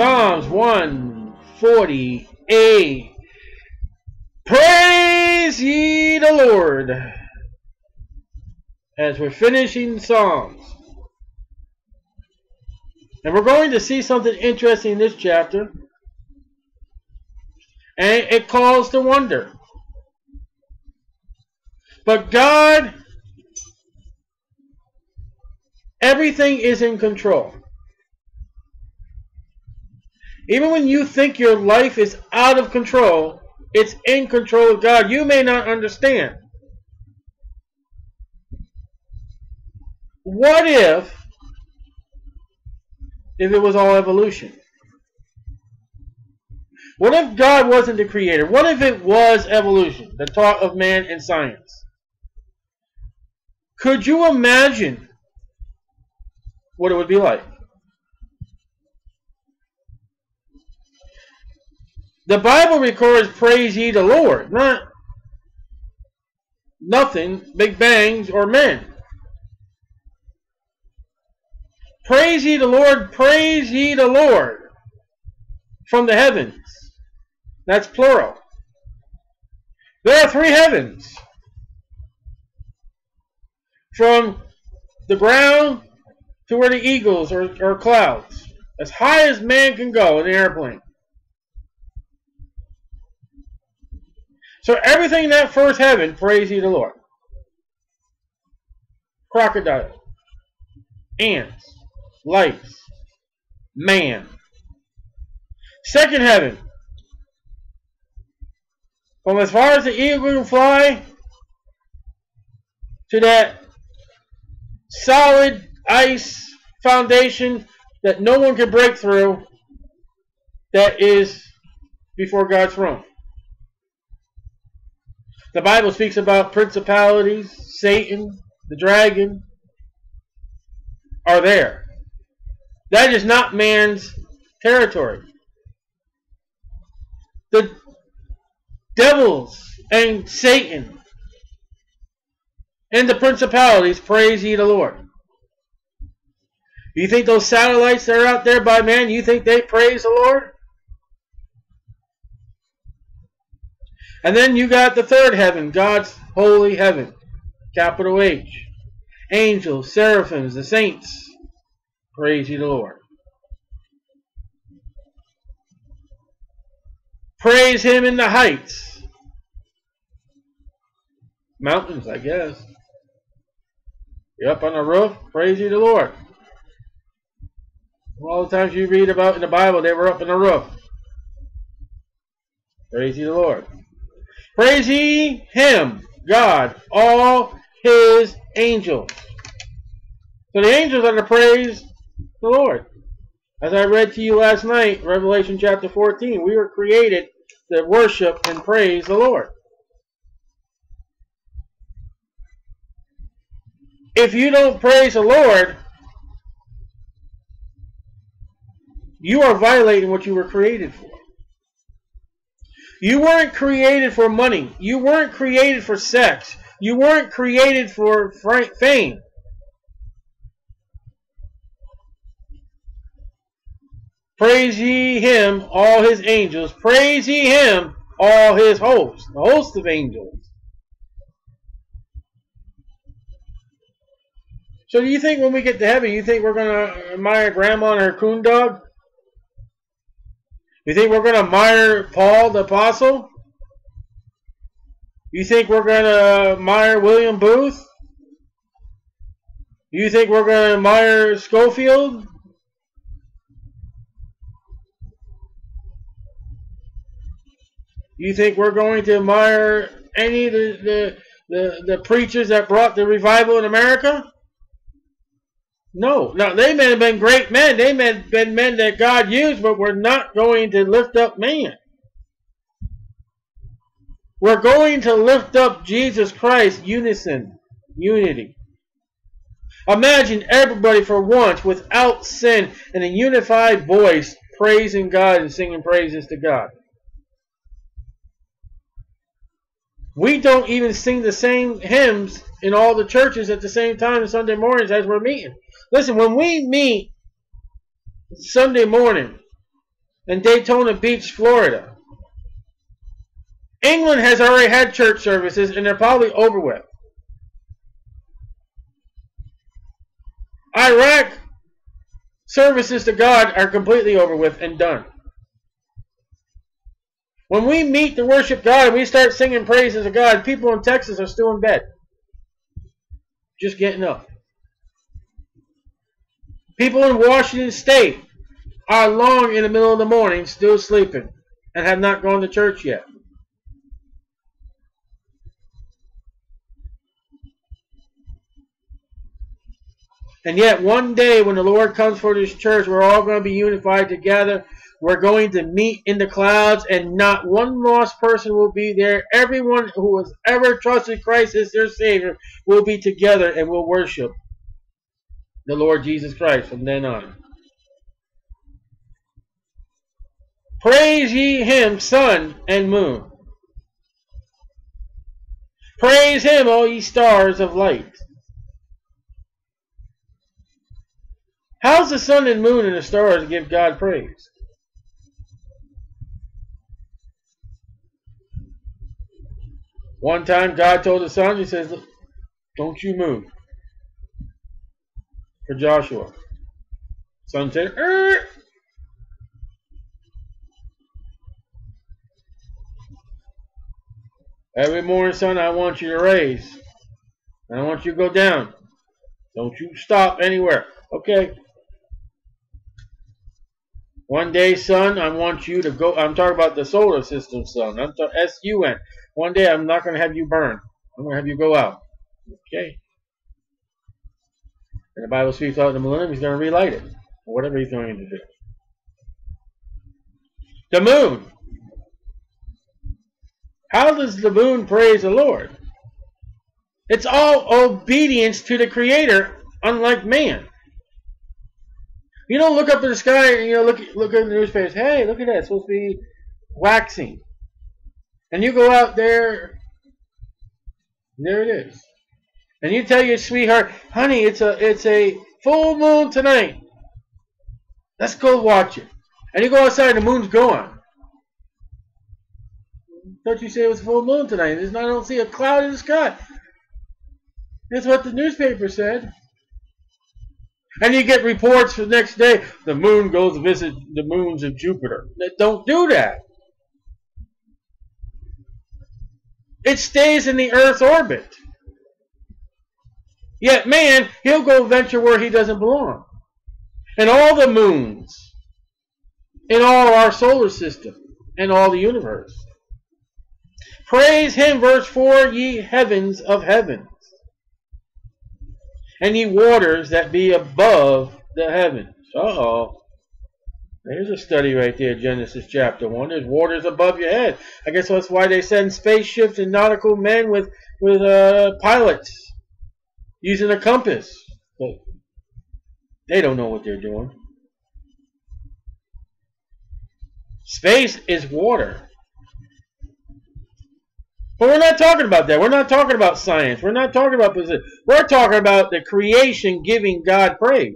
Psalms 148. Praise ye the Lord. As we're finishing Psalms. And we're going to see something interesting in this chapter. And it calls to wonder. But God, everything is in control. Even when you think your life is out of control, it's in control of God. You may not understand. What if if it was all evolution? What if God wasn't the creator? What if it was evolution, the talk of man and science? Could you imagine what it would be like? The Bible records praise ye the Lord, not nothing, big bangs, or men. Praise ye the Lord, praise ye the Lord from the heavens. That's plural. There are three heavens. From the ground to where the eagles or, or clouds. As high as man can go in an airplane. So everything in that first heaven, praise ye the Lord. Crocodile, ants, lights, man. Second heaven, from as far as the eagle can fly to that solid ice foundation that no one can break through, that is before God's throne. The Bible speaks about principalities, Satan, the dragon, are there. That is not man's territory. The devils and Satan and the principalities praise ye the Lord. You think those satellites that are out there by man, you think they praise the Lord? And then you got the third heaven, God's holy heaven, capital H. Angels, seraphims, the saints. Praise ye the Lord. Praise him in the heights. Mountains, I guess. You're up on the roof, praise ye the Lord. All the times you read about in the Bible, they were up on the roof. Praise ye the Lord. Praise ye him, God, all his angels. So the angels are to praise the Lord. As I read to you last night, Revelation chapter 14, we were created to worship and praise the Lord. If you don't praise the Lord, you are violating what you were created for. You weren't created for money. You weren't created for sex. You weren't created for fame. Praise ye him, all his angels. Praise ye him, all his hosts, the host of angels. So do you think when we get to heaven, you think we're going to admire grandma and her coon dog? You think we're going to admire Paul the Apostle? You think we're going to admire William Booth? You think we're going to admire Scofield? You think we're going to admire any of the, the, the, the preachers that brought the revival in America? No. Now, they may have been great men. They may have been men that God used, but we're not going to lift up man. We're going to lift up Jesus Christ, unison, unity. Imagine everybody for once without sin in a unified voice praising God and singing praises to God. We don't even sing the same hymns in all the churches at the same time on Sunday mornings as we're meeting. Listen, when we meet Sunday morning, in Daytona Beach, Florida. England has already had church services and they're probably over with. Iraq services to God are completely over with and done. When we meet to worship God and we start singing praises to God, people in Texas are still in bed. Just getting up. People in Washington State are long in the middle of the morning still sleeping and have not gone to church yet. And yet, one day when the Lord comes for His church, we're all going to be unified together. We're going to meet in the clouds, and not one lost person will be there. Everyone who has ever trusted Christ as their Savior will be together and will worship the Lord Jesus Christ from then on. Praise ye him, sun and moon. Praise him, all ye stars of light. How's the sun and moon and the stars give God praise? One time God told the sun, he says, don't you move. For Joshua. Sun said, er. Every morning, sun, I want you to raise. I want you to go down. Don't you stop anywhere. Okay. One day, sun, I want you to go. I'm talking about the solar system, sun. I'm talking S-U-N. One day, I'm not going to have you burn. I'm going to have you go out. Okay. And the Bible speaks out in the millennium, he's going to relight it. Or whatever he's going to do. The moon. How does the moon praise the Lord? It's all obedience to the Creator, unlike man. You don't look up to the sky and you know look look at the newspapers. Hey, look at that! It's supposed to be waxing, and you go out there. There it is, and you tell your sweetheart, "Honey, it's a it's a full moon tonight. Let's go watch it." And you go outside, and the moon's gone. Don't you say it was full moon tonight? There's not, I don't see a cloud in the sky. That's what the newspaper said. And you get reports for the next day, the moon goes visit the moons of Jupiter. Don't do that. It stays in the Earth's orbit. Yet man, he'll go venture where he doesn't belong. And all the moons, in all our solar system, and all the universe. Praise him, verse 4, ye heavens of heavens and ye waters that be above the heavens. Uh-oh. There's a study right there, Genesis chapter 1. There's waters above your head. I guess that's why they send spaceships and nautical men with, with uh, pilots using a compass. But they don't know what they're doing. Space is water. But we're not talking about that. We're not talking about science. We're not talking about position. We're talking about the creation giving God praise.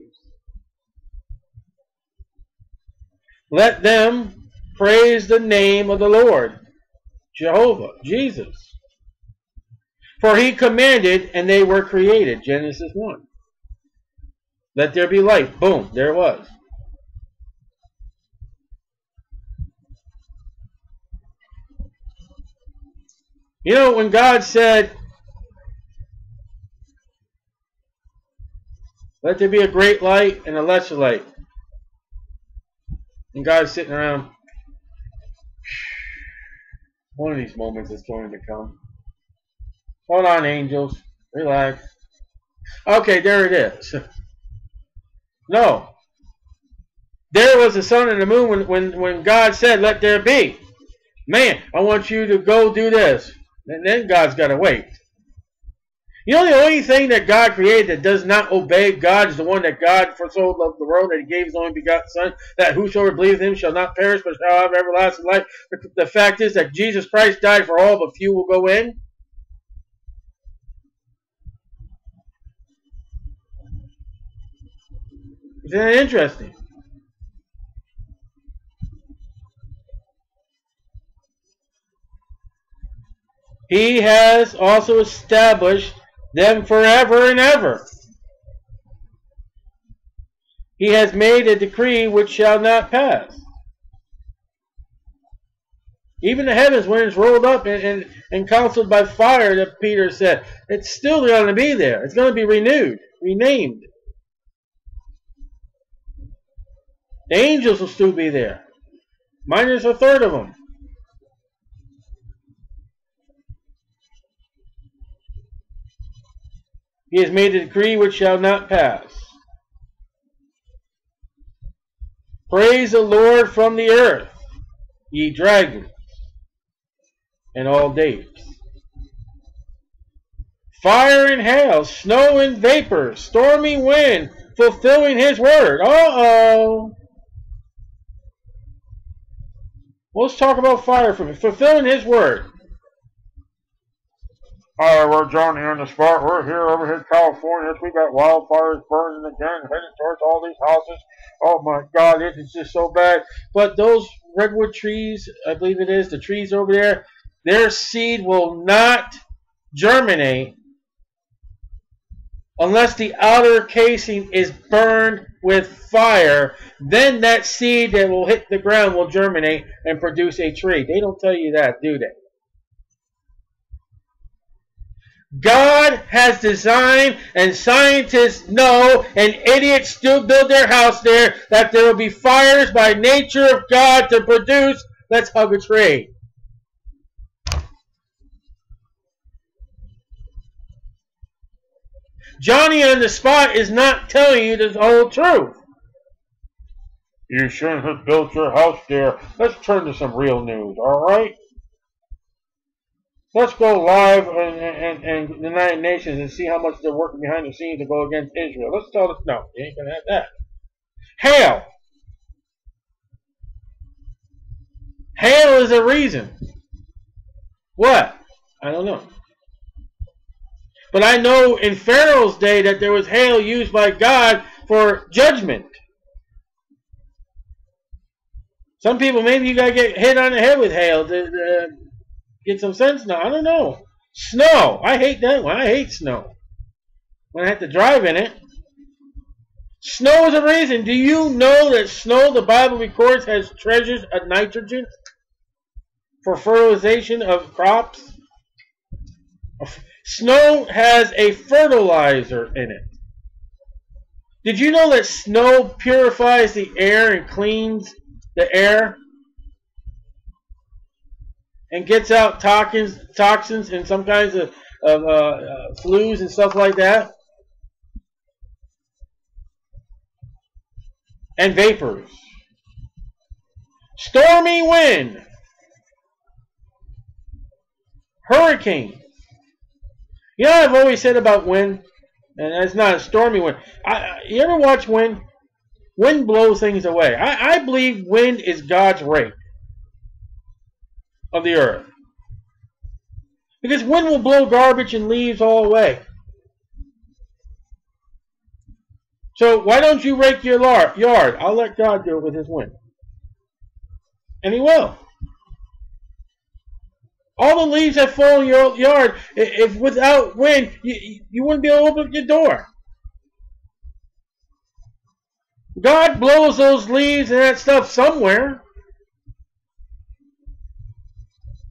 Let them praise the name of the Lord, Jehovah, Jesus. For he commanded and they were created. Genesis 1. Let there be light. Boom, there was. You know, when God said, let there be a great light and a lesser light, and God's sitting around, one of these moments is going to come. Hold on, angels. Relax. Okay, there it is. no. There was the sun and the moon when, when, when God said, let there be. Man, I want you to go do this. And then God's got to wait. You know, the only thing that God created that does not obey God is the one that God for so loved the world that He gave His only begotten Son, that whosoever believes in Him shall not perish but shall have everlasting life. The, the fact is that Jesus Christ died for all, but few will go in. Interesting. He has also established them forever and ever. He has made a decree which shall not pass. Even the heavens, when it's rolled up and, and, and counseled by fire, that Peter said, it's still going to be there. It's going to be renewed, renamed. The angels will still be there, minus a third of them. He has made a decree which shall not pass. Praise the Lord from the earth, ye dragons, and all days. Fire and hail, snow and vapor, stormy wind, fulfilling his word. Uh-oh. Let's talk about fire for me. Fulfilling his word. Alright, we're John here in the spot. We're here over here in California. We got wildfires burning again, heading towards all these houses. Oh my god, it is just so bad. But those redwood trees, I believe it is, the trees over there, their seed will not germinate unless the outer casing is burned with fire. Then that seed that will hit the ground will germinate and produce a tree. They don't tell you that, do they? God has designed, and scientists know, and idiots still build their house there, that there will be fires by nature of God to produce, let's hug a tree. Johnny on the spot is not telling you the whole truth. You shouldn't have built your house there. Let's turn to some real news, alright? Let's go live in, in, in, the United Nations and see how much they're working behind the scenes to go against Israel. Let's tell us no, you ain't gonna have that. Hail. Hail is a reason. What? I don't know. But I know in Pharaoh's day that there was hail used by God for judgment. Some people, maybe you gotta get hit on the head with hail to, get some sense now. I don't know. Snow. I hate that one. I hate snow. When I have to drive in it. Snow is a reason. Do you know that snow, the Bible records, has treasures of nitrogen for fertilization of crops? Snow has a fertilizer in it. Did you know that snow purifies the air and cleans the air? and gets out toxins, toxins and some kinds of, of uh, uh, flus and stuff like that. And vapors. Stormy wind. Hurricane. You know I've always said about wind? And it's not a stormy wind. I, you ever watch wind? Wind blows things away. I, I believe wind is God's rake of the earth. Because wind will blow garbage and leaves all away. So why don't you rake your yard? I'll let God do it with his wind. And he will. All the leaves that fall in your yard, if without wind, you, you wouldn't be able to open your door. God blows those leaves and that stuff somewhere.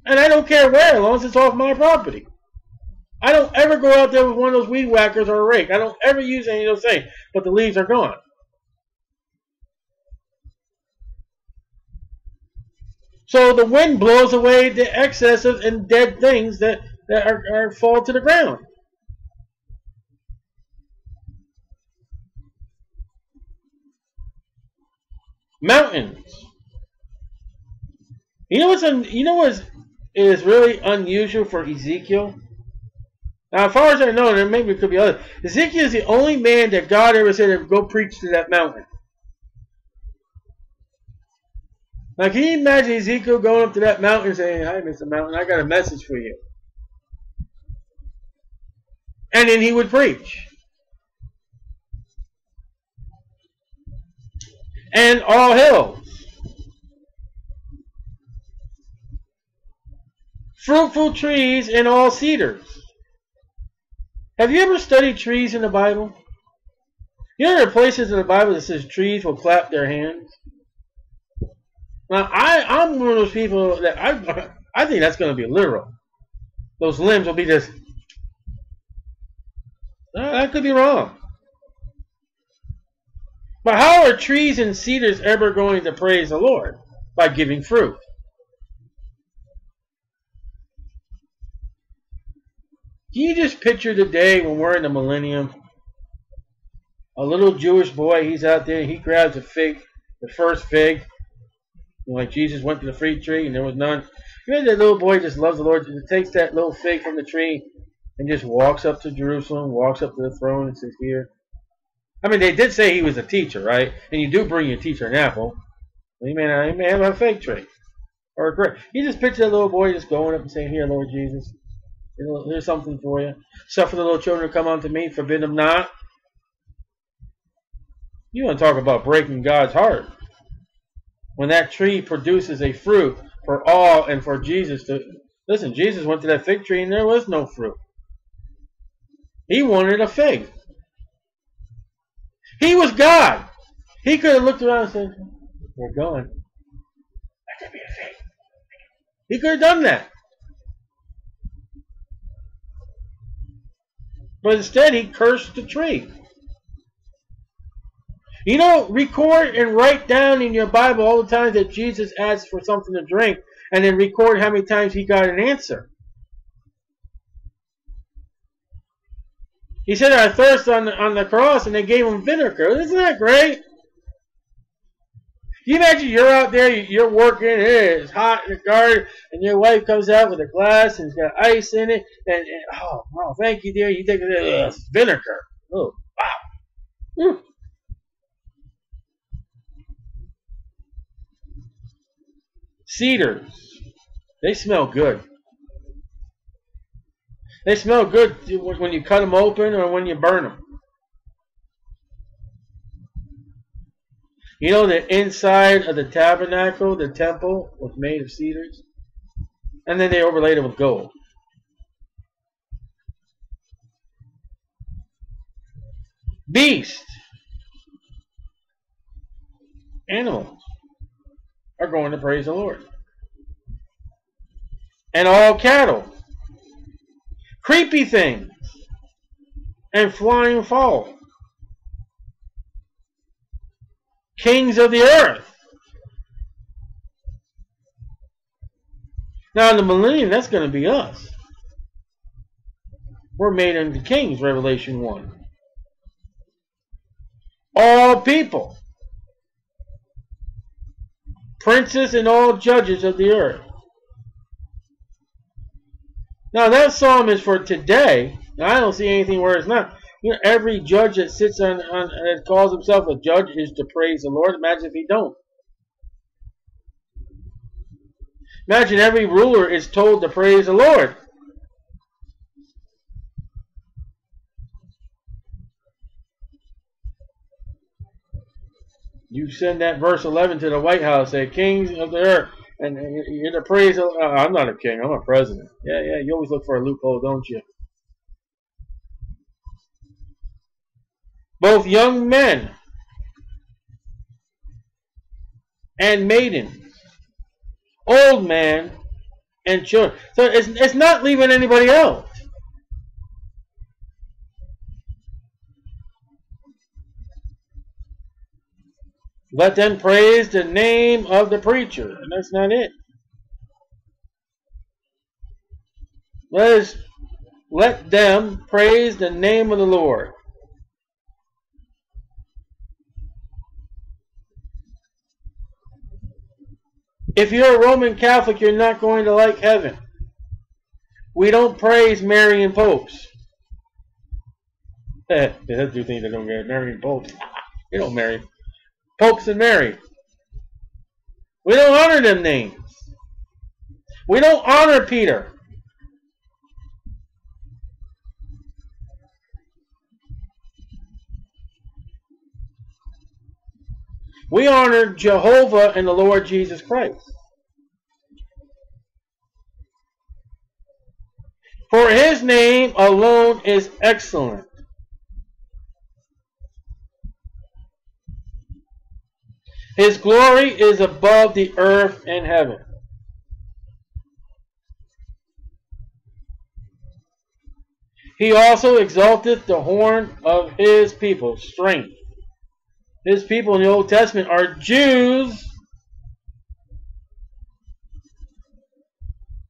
And I don't care where, as long as it's off my property. I don't ever go out there with one of those weed whackers or a rake. I don't ever use any of those things. But the leaves are gone. So the wind blows away the excesses and dead things that, that are, are fall to the ground. Mountains. You know what's un, you know what's is really unusual for Ezekiel. Now, as far as I know, there maybe could be other. Ezekiel is the only man that God ever said to go preach to that mountain. Now, can you imagine Ezekiel going up to that mountain and saying, Hi, Mr. Mountain, I got a message for you. And then he would preach. And all hills. fruitful trees and all cedars. Have you ever studied trees in the Bible? You know there are places in the Bible that says trees will clap their hands? Now, I, I'm one of those people that I, I think that's going to be literal. Those limbs will be just. That could be wrong. But how are trees and cedars ever going to praise the Lord? By giving fruit. Can you just picture the day when we're in the millennium? A little Jewish boy, he's out there, he grabs a fig, the first fig, like Jesus went to the fruit tree and there was none. You know that little boy just loves the Lord, He takes that little fig from the tree and just walks up to Jerusalem, walks up to the throne and says, Here. I mean, they did say he was a teacher, right? And you do bring your teacher an apple. He may, not, he may have a fig tree or a grape. You just picture that little boy just going up and saying, Here, Lord Jesus, here's something for you. Suffer the little children to come unto me, forbid them not. You want to talk about breaking God's heart. When that tree produces a fruit for all and for Jesus to listen, Jesus went to that fig tree and there was no fruit. He wanted a fig. He was God. He could have looked around and said, We're going. That could be a fig. He could have done that. But instead, he cursed the tree. You know, record and write down in your Bible all the times that Jesus asked for something to drink, and then record how many times he got an answer. He said, I thirst on the, on the cross, and they gave him vinegar. Isn't that great? You imagine you're out there, you're working, it's hot in the garden, and your wife comes out with a glass and it's got ice in it, and, and oh, wow, thank you, dear. You take it, vinegar. Oh, wow. Mm. Cedars. They smell good. They smell good when you cut them open or when you burn them. You know the inside of the tabernacle, the temple, was made of cedars? And then they overlaid it with gold. Beast. Animals are going to praise the Lord. And all cattle, creepy things, and flying fowl, kings of the earth. Now in the millennium, that's going to be us. We're made unto kings, Revelation 1. All people princes and all judges of the earth. Now that psalm is for today. I don't see anything where it's not. You know, every judge that sits on, on that calls himself a judge is to praise the Lord. Imagine if he don't. Imagine every ruler is told to praise the Lord. You send that verse 11 to the White House, say, Kings of the earth, and you're to praise. Uh, I'm not a king, I'm a president. Yeah, yeah, you always look for a loophole, don't you? Both young men and maidens, old man and children. So it's, it's not leaving anybody out. Let them praise the name of the preacher. And that's not it. Let, us, let them praise the name of the Lord. If you're a Roman Catholic, you're not going to like heaven. We don't praise Marian popes. Eh, they do things they don't get. Marian popes. You don't marry popes and Mary. We don't honor them names. We don't honor Peter. We honor Jehovah and the Lord Jesus Christ. For his name alone is excellent. His glory is above the earth and heaven. He also exalteth the horn of his people, strength. His people in the Old Testament are Jews.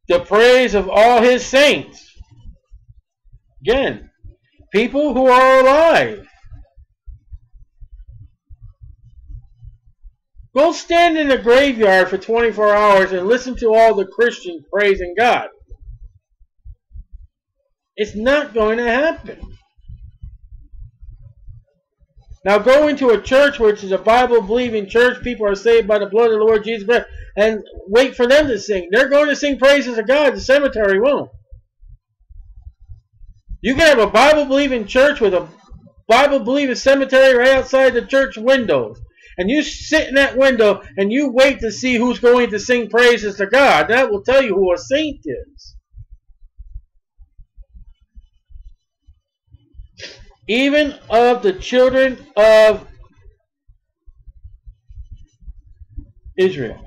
The praise of all his saints. Again, people who are alive. Go stand in a graveyard for 24 hours and listen to all the Christians praising God. It's not going to happen. Now go into a church which is a Bible believing church, people are saved by the blood of the Lord Jesus Christ, and wait for them to sing. They're going to sing praises of God, the cemetery won't. You can have a Bible believing church with a Bible believing cemetery right outside the church windows. And you sit in that window and you wait to see who's going to sing praises to God. That will tell you who a saint is. even of the children of Israel.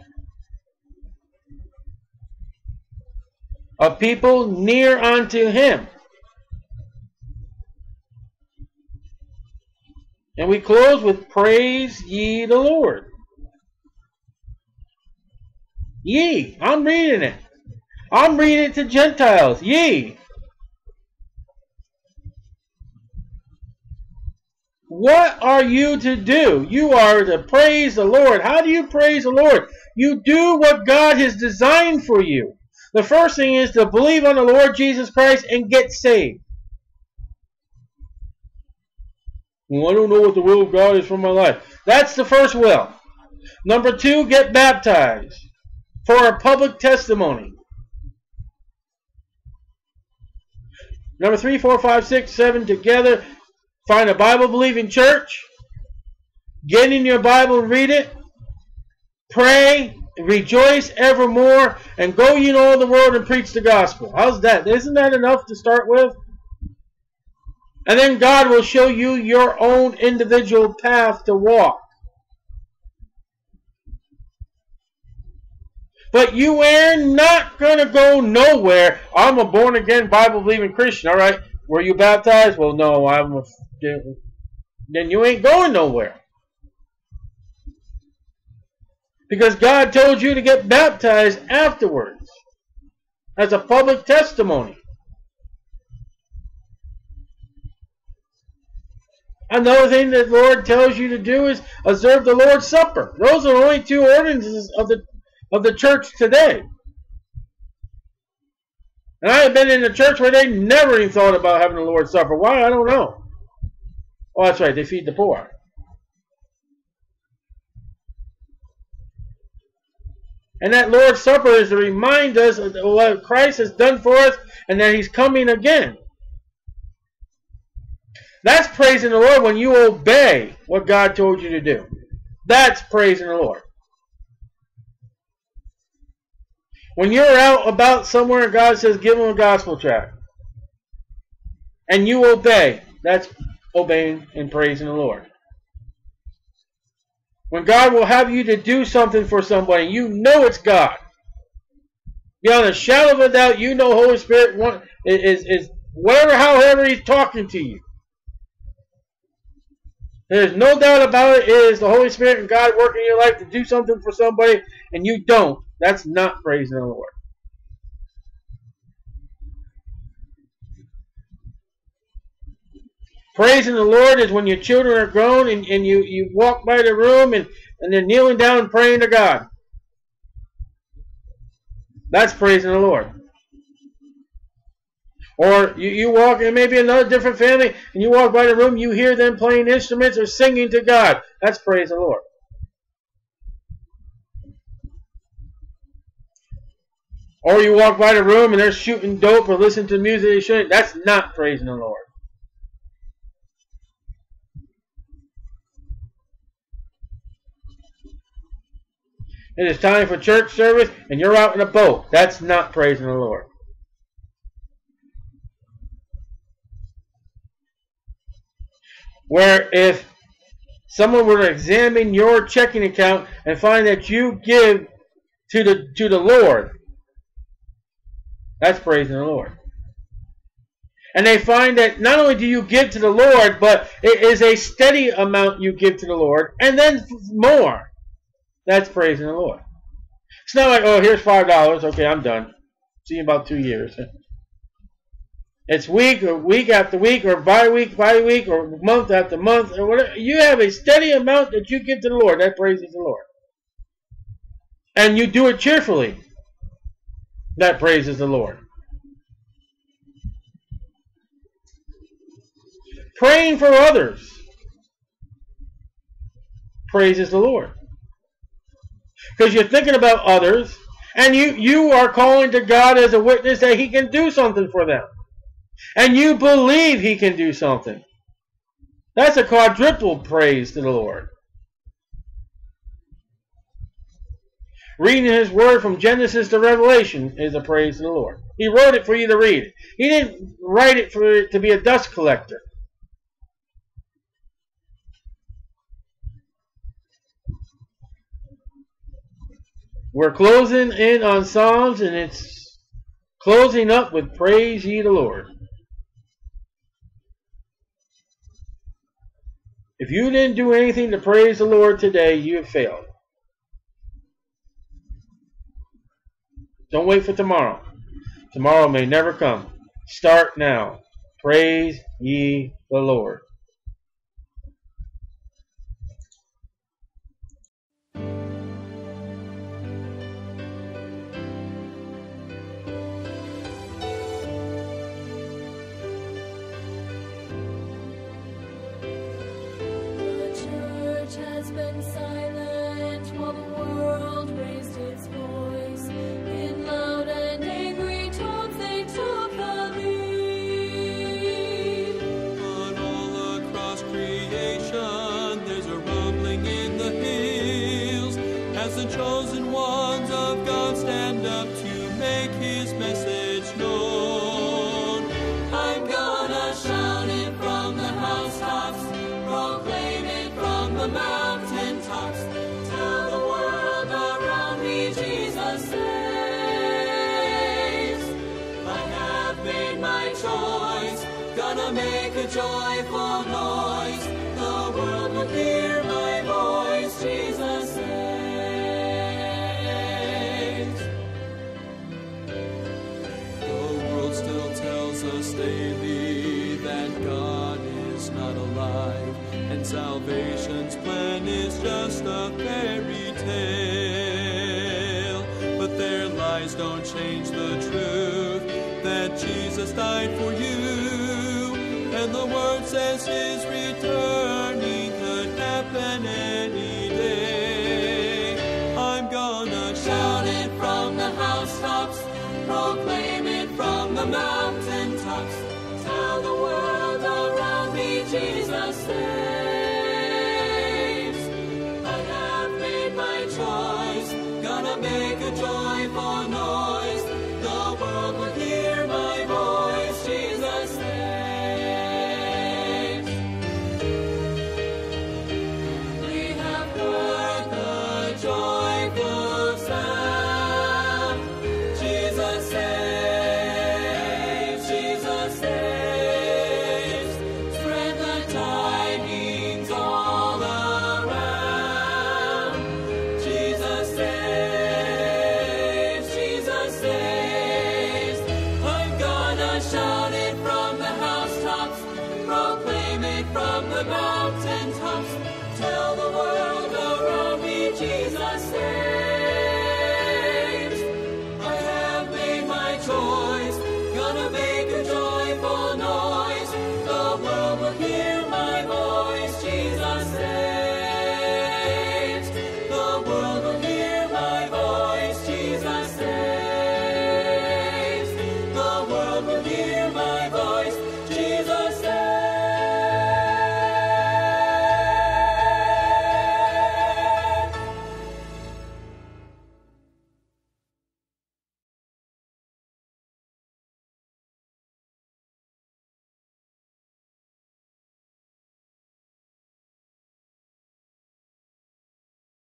A people near unto him. And we close with praise ye the Lord. Ye. I'm reading it. I'm reading it to Gentiles. Ye. What are you to do? You are to praise the Lord. How do you praise the Lord? You do what God has designed for you. The first thing is to believe on the Lord Jesus Christ and get saved. Well, I don't know what the will of God is for my life. That's the first will. Number two, get baptized for a public testimony. Number three, four, five, six, seven, together Find a Bible believing church. Get in your Bible and read it. Pray, rejoice evermore, and go ye in all the world and preach the gospel. How's that? Isn't that enough to start with? And then God will show you your own individual path to walk. But you are not going to go nowhere. I'm a born again Bible believing Christian. All right. Were you baptized? Well, no, I'm a then you ain't going nowhere. Because God told you to get baptized afterwards as a public testimony. Another thing that the Lord tells you to do is observe the Lord's Supper. Those are the only two ordinances of the of the church today. And I have been in a church where they never even thought about having the Lord's Supper. Why? I don't know. Oh, that's right. They feed the poor. And that Lord's Supper is to remind us of what Christ has done for us and that He's coming again. That's praising the Lord when you obey what God told you to do. That's praising the Lord. When you're out about somewhere and God says, give them a gospel tract, and you obey, that's obeying and praising the Lord. When God will have you to do something for somebody, you know it's God. Beyond a shadow of a doubt, you know Holy Spirit is, is whatever, however He's talking to you. There's no doubt about it. It is the Holy Spirit and God working in your life to do something for somebody, and you don't. That's not praising the Lord. Praising the Lord is when your children are grown and, and you, you walk by the room and, and they're kneeling down and praying to God. That's praising the Lord. Or you, you walk, it may be another different family, and you walk by the room, you hear them playing instruments or singing to God. That's praise the Lord. Or you walk by the room and they're shooting dope or listening to music they shouldn't. That's not praising the Lord. It is time for church service and you're out in a boat. That's not praising the Lord. Where if someone were to examine your checking account and find that you give to the to the Lord, that's praising the Lord. And they find that not only do you give to the Lord, but it is a steady amount you give to the Lord, and then more. That's praising the Lord. It's not like, oh, here's five dollars. Okay, I'm done. See you in about two years. It's week or week after week or by week by week or month after month or whatever. You have a steady amount that you give to the Lord. That praises the Lord. And you do it cheerfully. That praises the Lord. Praying for others praises the Lord. Because you're thinking about others and you, you are calling to God as a witness that He can do something for them. And you believe He can do something. That's a quadruple praise to the Lord. Reading His Word from Genesis to Revelation is a praise to the Lord. He wrote it for you to read. He didn't write it for it to be a dust collector. We're closing in on Psalms, and it's closing up with Praise Ye the Lord. If you didn't do anything to praise the Lord today, you have failed. Don't wait for tomorrow. Tomorrow may never come. Start now. Praise ye the Lord. Joyful noise. The world will hear my voice. Jesus saves. The world still tells us daily that God is not alive, and salvation's plan is just a fairy tale. But their lies don't change the truth that Jesus died for you and the word says his returning